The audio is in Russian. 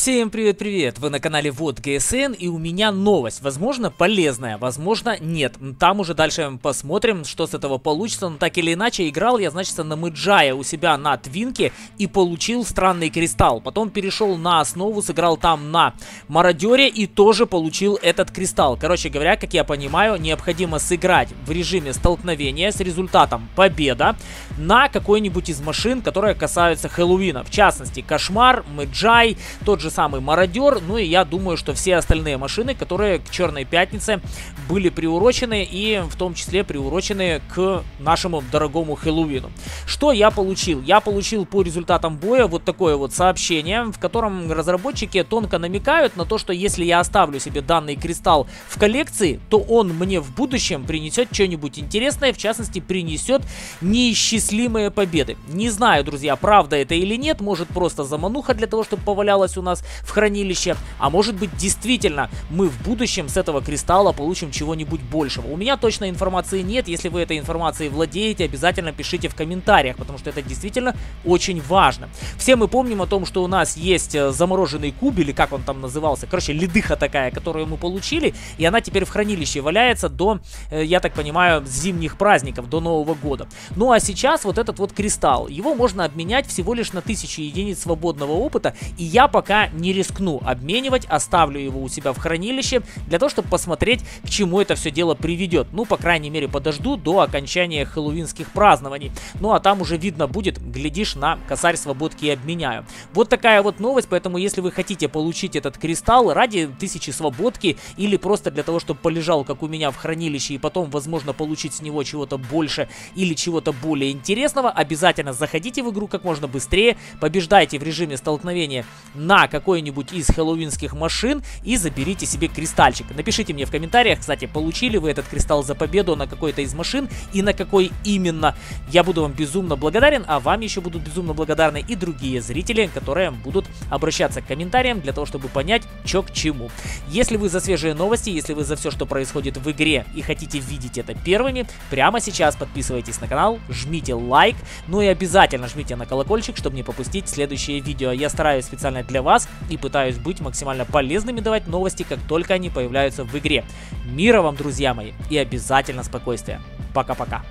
Всем привет-привет! Вы на канале Вот ГСН и у меня новость. Возможно полезная, возможно нет. Там уже дальше посмотрим, что с этого получится. Но так или иначе, играл я, значит, на Мэджая у себя на Твинке и получил странный кристалл. Потом перешел на основу, сыграл там на Мародере и тоже получил этот кристалл. Короче говоря, как я понимаю, необходимо сыграть в режиме столкновения с результатом победа на какой-нибудь из машин, которые касаются Хэллоуина. В частности, Кошмар, Мэджай, тот же самый Мародер, ну и я думаю, что все остальные машины, которые к Черной Пятнице были приурочены и в том числе приурочены к нашему дорогому Хэллоуину. Что я получил? Я получил по результатам боя вот такое вот сообщение, в котором разработчики тонко намекают на то, что если я оставлю себе данный кристалл в коллекции, то он мне в будущем принесет что-нибудь интересное, в частности принесет неисчислимые победы. Не знаю, друзья, правда это или нет, может просто замануха для того, чтобы повалялась у нас нас в хранилище, а может быть действительно мы в будущем с этого кристалла получим чего-нибудь большего. У меня точной информации нет, если вы этой информацией владеете, обязательно пишите в комментариях, потому что это действительно очень важно. Все мы помним о том, что у нас есть э, замороженный куб, или как он там назывался, короче, ледыха такая, которую мы получили, и она теперь в хранилище валяется до, э, я так понимаю, зимних праздников, до Нового года. Ну а сейчас вот этот вот кристалл, его можно обменять всего лишь на 1000 единиц свободного опыта, и я пока не рискну обменивать, оставлю его у себя в хранилище для того, чтобы посмотреть, к чему это все дело приведет. Ну, по крайней мере, подожду до окончания хэллоуинских празднований. Ну, а там уже видно будет, глядишь на косарь свободки и обменяю. Вот такая вот новость, поэтому если вы хотите получить этот кристалл ради тысячи свободки или просто для того, чтобы полежал, как у меня в хранилище, и потом, возможно, получить с него чего-то больше или чего-то более интересного, обязательно заходите в игру как можно быстрее, побеждайте в режиме столкновения на какой-нибудь из хэллоуинских машин и заберите себе кристальчик. Напишите мне в комментариях, кстати, получили вы этот кристалл за победу на какой-то из машин и на какой именно. Я буду вам безумно благодарен, а вам еще будут безумно благодарны и другие зрители, которые будут обращаться к комментариям для того, чтобы понять, что к чему. Если вы за свежие новости, если вы за все, что происходит в игре и хотите видеть это первыми, прямо сейчас подписывайтесь на канал, жмите лайк, ну и обязательно жмите на колокольчик, чтобы не пропустить следующее видео. Я стараюсь специально для вас и пытаюсь быть максимально полезными, давать новости, как только они появляются в игре. Мира вам, друзья мои, и обязательно спокойствия. Пока-пока.